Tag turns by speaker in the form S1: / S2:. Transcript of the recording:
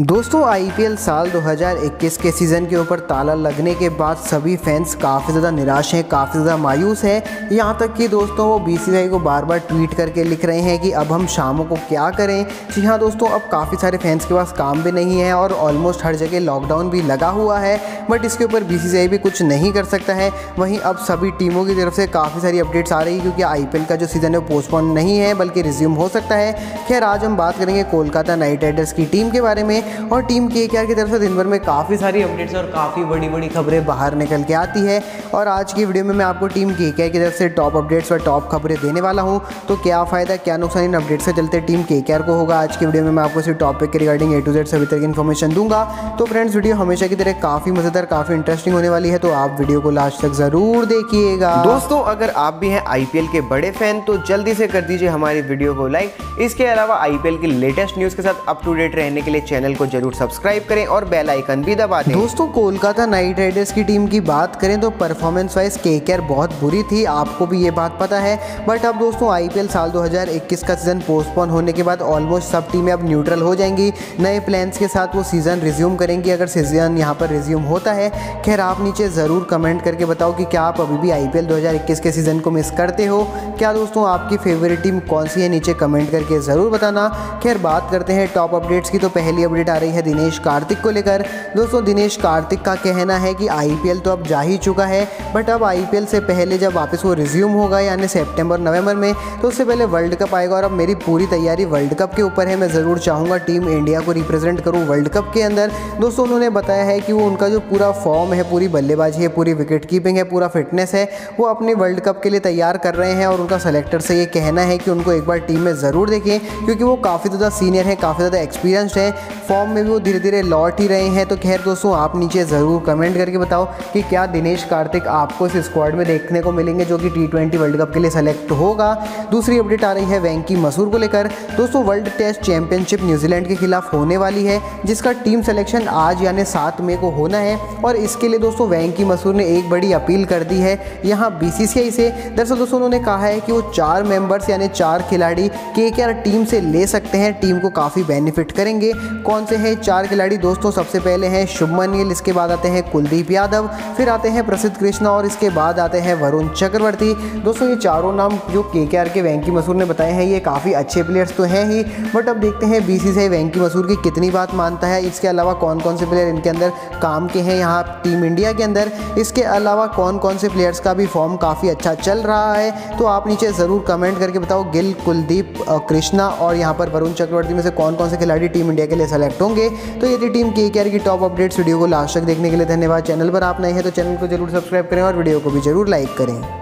S1: दोस्तों आईपीएल साल 2021 के सीज़न के ऊपर ताला लगने के बाद सभी फैंस काफ़ी ज़्यादा निराश हैं, काफ़ी ज़्यादा मायूस हैं। यहाँ तक कि दोस्तों, वो बीसीसीआई को बार बार ट्वीट करके लिख रहे हैं कि अब हम शामों को क्या करें। जी हाँ दोस्तों, अब काफ़ी सारे फैंस के पास काम भी नहीं है और ऑलमोस्ट हर जगह लॉकडाउन भी लगा हुआ है बट इसके ऊपर बीसीसीआई भी कुछ नहीं कर सकता है। वहीं अब सभी टीमों की तरफ़ से काफ़ी सारी अपडेट्स आ रही है, क्योंकि आईपीएल का जो सीज़न है वो पोस्टपोन नहीं है, बल्कि रिज्यूम हो सकता है। खैर, आज हम बात करेंगे कोलकाता नाइट राइडर्स की टीम के बारे में। और टीम के के की तरफ़ से दिन भर में काफ़ी सारी अपडेट्स और काफ़ी बड़ी बड़ी खबरें बाहर निकल के आती है। और आज की वीडियो में मैं आपको टीम के की तरफ़ से टॉप अपडेट्स और टॉप खबरें देने वाला हूँ। तो क्या फ़ायदा, क्या नुकसान इन अपडेट से चलते टीम के को होगा? आज की वीडियो में मैं आपको इसी टॉपिक के रिगार्डिंग ए टू जेड सभी तरह की इन्फॉर्मेशन दूँगा। तो फ्रेंड्स वीडियो हमेशा की तरह काफ़ी मज़ेदार, काफ़ी इंटरेस्टिंग होने वाली है। तो आप वीडियो को लास्ट तक ज़रूर देखिएगा।
S2: दोस्तों, अगर आप भी हैं आईपीएल के बड़े फ़ैन तो जल्दी से कर दीजिए हमारी वीडियो को लाइक इसके अलावा आईपीएल की लेटेस्ट न्यूज़ के साथ अप टू डेट रहने के लिए चैनल को ज़रूर सब्सक्राइब करें और बेल आइकन भी दबा दें।
S1: दोस्तों, कोलकाता नाइट राइडर्स की टीम की बात करें तो परफॉर्मेंस वाइज के बहुत बुरी थी, आपको भी ये बात पता है। बट अब दोस्तों आईपीएल साल 2021 का सीज़न पोस्टपोन होने के बाद ऑलमोस्ट सब टीमें अब न्यूट्रल हो जाएँगी। नए प्लान्स के साथ वो सीज़न रिज्यूम करेंगी, अगर सीज़न यहाँ पर रिज्यूम होता है। खैर, आप नीचे ज़रूर कमेंट करके बताओ कि क्या आप अभी भी आई पी के सीज़न को मिस करते हो। क्या दोस्तों, आपकी फेवरेट टीम कौन सी है, नीचे कमेंट करके ज़रूर बताना। खैर, बात करते हैं टॉप अपडेट्स की तो पहली अपडेट आ रही है दिनेश कार्तिक को लेकर। दोस्तों, दिनेश कार्तिक का कहना है कि आईपीएल तो अब जा ही चुका है बट अब आईपीएल से पहले जब वापस वो रिज्यूम होगा, यानी सितंबर नवंबर में तो उससे पहले वर्ल्ड कप आएगा और अब मेरी पूरी तैयारी वर्ल्ड कप के ऊपर है। मैं ज़रूर चाहूँगा टीम इंडिया को रिप्रेजेंट करूँ वर्ल्ड कप के अंदर। दोस्तों, उन्होंने बताया है कि वो उनका जो पूरा फॉर्म है, पूरी बल्लेबाजी है, पूरी विकेट कीपिंग है, पूरा फिटनेस है, वो अपने वर्ल्ड कप के लिए तैयार कर रहे हैं और उनका सेलेक्टर से ये कहना है कि उनको एक बार टीम में ज़रूर देखें, क्योंकि वो काफ़ी ज़्यादा सीनियर है, काफ़ी ज़्यादा एक्सपीरियंसड है। फॉर्म में भी वो धीरे धीरे लौट ही रहे हैं। तो खैर दोस्तों, आप नीचे ज़रूर कमेंट करके बताओ कि क्या दिनेश कार्तिक आपको इस स्क्वाड में देखने को मिलेंगे जो कि टी ट्वेंटी वर्ल्ड कप के लिए सेलेक्ट होगा। दूसरी अपडेट आ रही है वेंकी मसूर को लेकर। दोस्तों वर्ल्ड टेस्ट चैंपियनशिप न्यूजीलैंड के खिलाफ होने वाली है, जिसका टीम सिलेक्शन आज यानी सात मई को होना है। और इसके लिए दोस्तों वेंकी मसूर ने एक बड़ी अपील कर दी है यहाँ बी से। दरअसल दोस्तों, उन्होंने कहा है कि वो चार मेंबर्स यानी चार खिलाड़ी के टीम से ले सकते हैं। टीम को काफ़ी बेनिफिट करेंगे। कौन से हैं? चार खिलाड़ी दोस्तों, सबसे पहले हैं शुभमन गिल इसके बाद आते हैं कुलदीप यादव, फिर आते हैं प्रसिद्ध कृष्णा और इसके बाद आते हैं वरुण चक्रवर्ती। दोस्तों, ये चारों नाम जो के के वेंकी मसूर ने बताए हैं, ये काफ़ी अच्छे प्लेयर्स तो हैं ही, बट अब देखते हैं बी सी वेंकी मसूर की कितनी बात मानता है। इसके अलावा कौन कौन से प्लेयर इनके अंदर काम के हैं यहाँ टीम इंडिया के अंदर? इसके अलावा कौन कौन से प्लेयर्स का भी फॉर्म काफ़ी अच्छा चल रहा है? तो आप नीचे ज़रूर कमेंट करके बताओ, गिल, कुलदीप कृष्णा और यहाँ पर वरुण चक्रवर्ती में से कौन कौन से खिलाड़ी टीम इंडिया के लिए सेलेक्ट होंगे। तो यदि टीम के की टॉप अपडेट्स वीडियो को लास्ट तक देखने के लिए धन्यवाद। चैनल पर आप नए हैं तो चैनल को ज़रूर सब्सक्राइब करें और वीडियो को भी ज़रूर लाइक करें।